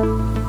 Thank